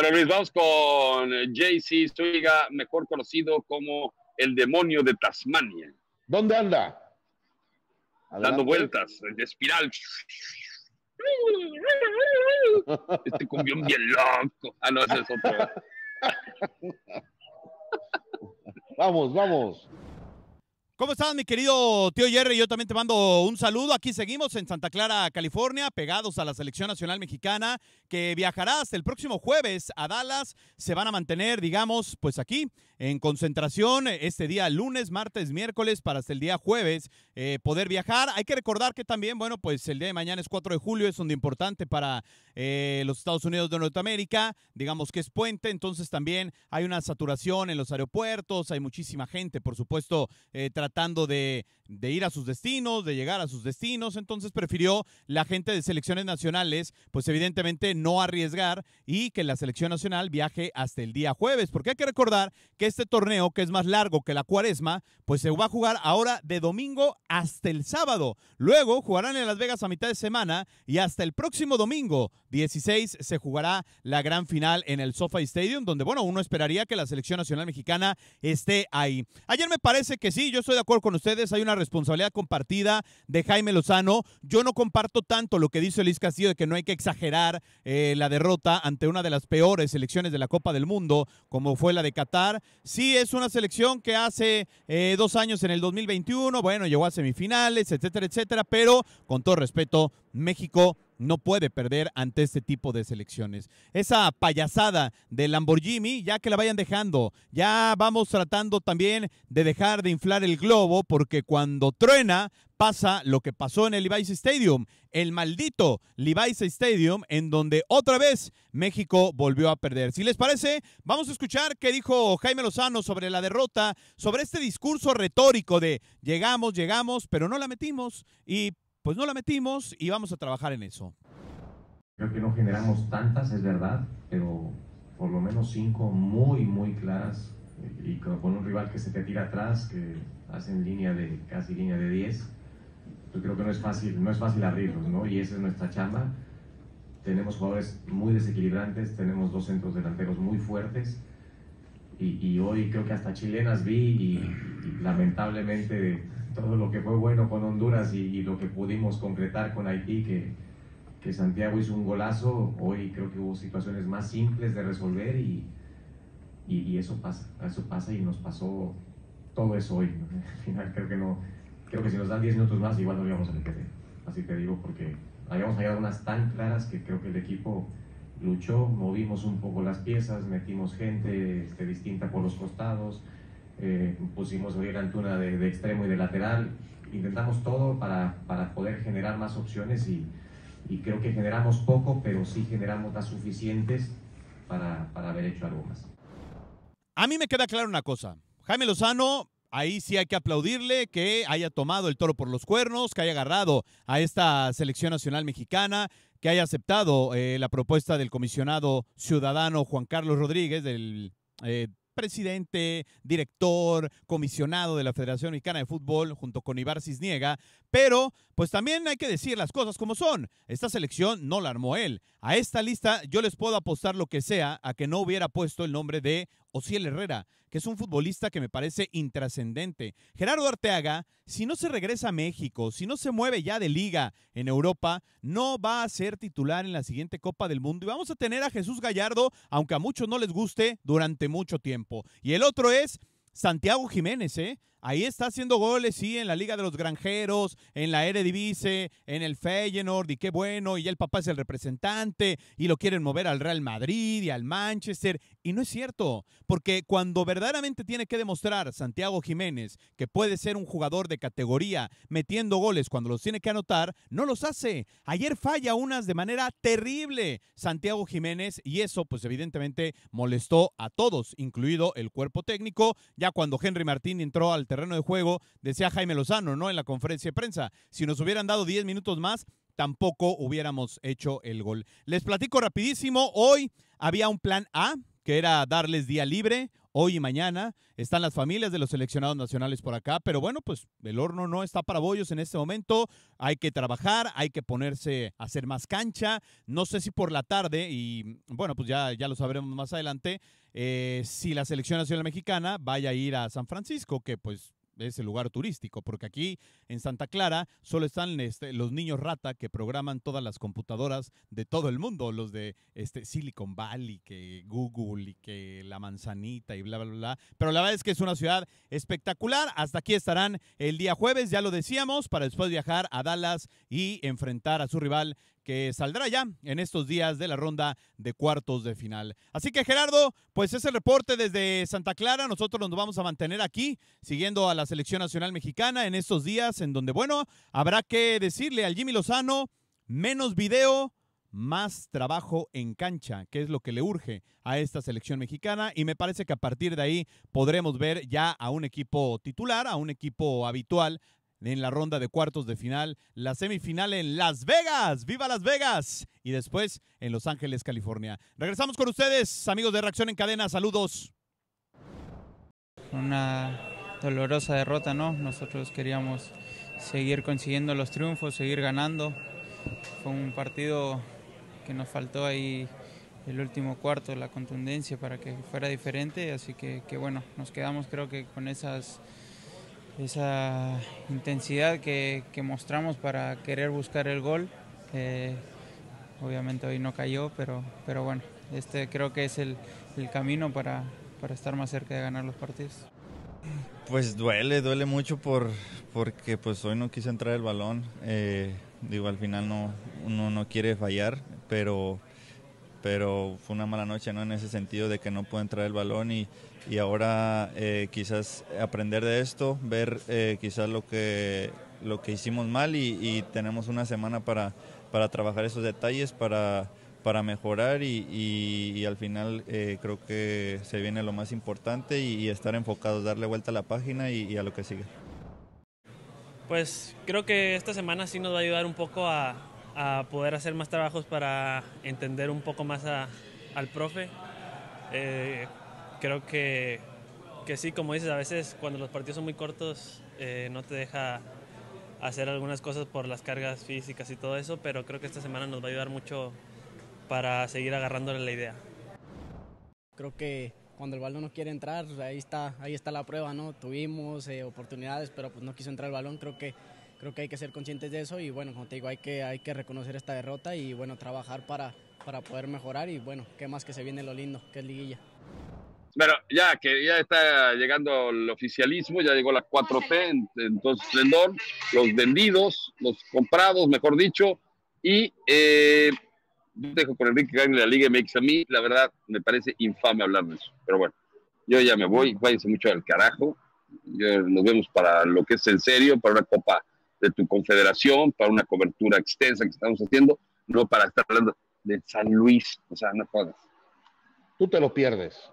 Bueno, Luis, vamos con JC Suiga, mejor conocido como el demonio de Tasmania. ¿Dónde anda? Dando vueltas, de espiral. Este cumbión bien loco. Ah, no, ese es otro. vamos, vamos. ¿Cómo estás, mi querido tío Jerry? Yo también te mando un saludo. Aquí seguimos en Santa Clara, California, pegados a la selección nacional mexicana, que viajará hasta el próximo jueves a Dallas. Se van a mantener, digamos, pues aquí en concentración este día lunes, martes, miércoles, para hasta el día jueves eh, poder viajar. Hay que recordar que también, bueno, pues el día de mañana es 4 de julio, es un día importante para eh, los Estados Unidos de Norteamérica. Digamos que es puente, entonces también hay una saturación en los aeropuertos, hay muchísima gente, por supuesto, eh, de, ir a sus destinos, de llegar a sus destinos, entonces prefirió la gente de selecciones nacionales, pues evidentemente no arriesgar y que la selección nacional viaje hasta el día jueves, porque hay que recordar que este torneo, que es más largo que la cuaresma, pues se va a jugar ahora de domingo hasta el sábado. Luego jugarán en Las Vegas a mitad de semana y hasta el próximo domingo 16 se jugará la gran final en el SoFi Stadium, donde, bueno, uno esperaría que la selección nacional mexicana esté ahí. Ayer me parece que sí, yo estoy de acuerdo con ustedes, hay una responsabilidad compartida de Jaime Lozano. Yo no comparto tanto lo que dice Luis Castillo de que no hay que exagerar eh, la derrota ante una de las peores selecciones de la Copa del Mundo, como fue la de Qatar. Sí, es una selección que hace eh, dos años en el 2021, bueno, llegó a semifinales, etcétera, etcétera, pero con todo respeto, México no puede perder ante este tipo de selecciones. Esa payasada de Lamborghini, ya que la vayan dejando, ya vamos tratando también de dejar de inflar el globo, porque cuando truena pasa lo que pasó en el Levi's Stadium, el maldito Levi's Stadium, en donde otra vez México volvió a perder. Si les parece, vamos a escuchar qué dijo Jaime Lozano sobre la derrota, sobre este discurso retórico de llegamos, llegamos, pero no la metimos y pues no la metimos y vamos a trabajar en eso. Creo que no generamos tantas, es verdad, pero por lo menos cinco muy, muy claras y con un rival que se te tira atrás, que hacen línea de casi línea de 10. Yo creo que no es fácil, no es fácil abrirlos, ¿no? Y esa es nuestra chamba. Tenemos jugadores muy desequilibrantes, tenemos dos centros delanteros muy fuertes. Y, hoy creo que hasta chilenas vi y lamentablemente todo lo que fue bueno con Honduras y, lo que pudimos concretar con Haití, que, que, Santiago hizo un golazo, hoy creo que hubo situaciones más simples de resolver y, y, eso pasa, eso pasa y nos pasó todo eso hoy. Al final creo que no, creo que si nos dan 10 minutos más igual no íbamos a meter. Así te digo porque habíamos hallado unas tan claras que creo que el equipo luchó, movimos un poco las piezas, metimos gente este, distinta por los costados, eh, pusimos a Antuna de, de, extremo y de lateral, intentamos todo para, para poder generar más opciones y, y, creo que generamos poco, pero sí generamos las suficientes para, para haber hecho algo más. A mí me queda claro una cosa, Jaime Lozano ahí sí hay que aplaudirle que haya tomado el toro por los cuernos, que haya agarrado a esta selección nacional mexicana, que haya aceptado eh, la propuesta del comisionado ciudadano Juan Carlos Rodríguez, del eh, presidente, director, comisionado de la Federación Mexicana de Fútbol junto con Ibar Cisniega, pero pues también hay que decir las cosas como son. Esta selección no la armó él. A esta lista yo les puedo apostar lo que sea a que no hubiera puesto el nombre de Ociel Herrera, que es un futbolista que me parece intrascendente. Gerardo Arteaga, si no se regresa a México, si no se mueve ya de liga en Europa, no va a ser titular en la siguiente Copa del Mundo. Y vamos a tener a Jesús Gallardo, aunque a muchos no les guste, durante mucho tiempo. Y el otro es Santiago Jiménez, ¿eh? Ahí está haciendo goles, sí, en la Liga de los Granjeros, en la Eredivisie, en el Feyenoord, y qué bueno, y el papá es el representante, y lo quieren mover al Real Madrid y al Manchester, y no es cierto, porque cuando verdaderamente tiene que demostrar Santiago Jiménez que puede ser un jugador de categoría metiendo goles cuando los tiene que anotar, no los hace. Ayer falla unas de manera terrible Santiago Jiménez, y eso pues evidentemente molestó a todos, incluido el cuerpo técnico, ya cuando Henry Martín entró al terreno de juego, decía Jaime Lozano, ¿no? En la conferencia de prensa. Si nos hubieran dado 10 minutos más, tampoco hubiéramos hecho el gol. Les platico rapidísimo, hoy había un plan A, que era darles día libre. Hoy y mañana. Están las familias de los seleccionados nacionales por acá, pero bueno, pues el horno no está para bollos en este momento. Hay que trabajar, hay que ponerse a hacer más cancha. No sé si por la tarde, y bueno, pues ya, ya lo sabremos más adelante, eh, si la selección nacional mexicana vaya a ir a San Francisco, que pues es el lugar turístico, porque aquí en Santa Clara solo están este, los niños rata que programan todas las computadoras de todo el mundo, los de este, Silicon Valley, que Google y que la manzanita y bla, bla, bla. Pero la verdad es que es una ciudad espectacular. Hasta aquí estarán el día jueves, ya lo decíamos, para después viajar a Dallas y enfrentar a su rival que saldrá ya en estos días de la ronda de cuartos de final. Así que Gerardo, pues es el reporte desde Santa Clara. Nosotros nos vamos a mantener aquí siguiendo a la selección nacional mexicana en estos días en donde, bueno, habrá que decirle al Jimmy Lozano, menos video, más trabajo en cancha, que es lo que le urge a esta selección mexicana. Y me parece que a partir de ahí podremos ver ya a un equipo titular, a un equipo habitual en la ronda de cuartos de final, la semifinal en Las Vegas, viva Las Vegas, y después en Los Ángeles, California. Regresamos con ustedes, amigos de Reacción en Cadena, saludos. Una dolorosa derrota, ¿no? Nosotros queríamos seguir consiguiendo los triunfos, seguir ganando. Fue un partido que nos faltó ahí el último cuarto, la contundencia para que fuera diferente, así que, bueno, nos quedamos creo que con esas esa intensidad que, mostramos para querer buscar el gol. Obviamente hoy no cayó, pero, pero bueno, este creo que es el, camino para, estar más cerca de ganar los partidos. Pues duele, duele mucho por, porque pues hoy no quise entrar el balón. Eh, digo, al final no, uno no quiere fallar, pero, pero fue una mala noche ¿no? en ese sentido de que no puede entrar el balón y, y ahora eh, quizás aprender de esto, ver eh, quizás lo que, lo que hicimos mal y, tenemos una semana para, para trabajar esos detalles, para, para mejorar y, al final eh, creo que se viene lo más importante y, estar enfocados, darle vuelta a la página y, a lo que sigue. Pues creo que esta semana sí nos va a ayudar un poco a, a poder hacer más trabajos para entender un poco más al profe creo que, que sí, como dices, a veces cuando los partidos son muy cortos eh, no te deja hacer algunas cosas por las cargas físicas y todo eso, pero creo que esta semana nos va a ayudar mucho para seguir agarrándole la idea. Creo que cuando el balón no quiere entrar, ahí está, ahí está la prueba, ¿no? Tuvimos eh, oportunidades, pero pues no quiso entrar el balón. Creo que, creo que hay que ser conscientes de eso y bueno, como te digo, hay que, hay que reconocer esta derrota y bueno, trabajar para, para poder mejorar y bueno, qué más que se viene lo lindo, que es liguilla. Bueno, ya que ya está llegando el oficialismo, ya llegó la 4T en, en todo esplendor, los vendidos, los comprados, mejor dicho, y eh, dejo con Enrique Gagne la Liga MX. A mí, la verdad, me parece infame hablar de eso. Pero bueno, yo ya me voy, váyanse mucho al carajo. nos vemos para lo que es en serio, para una copa de tu confederación, para una cobertura extensa que estamos haciendo, no para estar hablando de San Luis, o sea, no jodas. Tú te lo pierdes.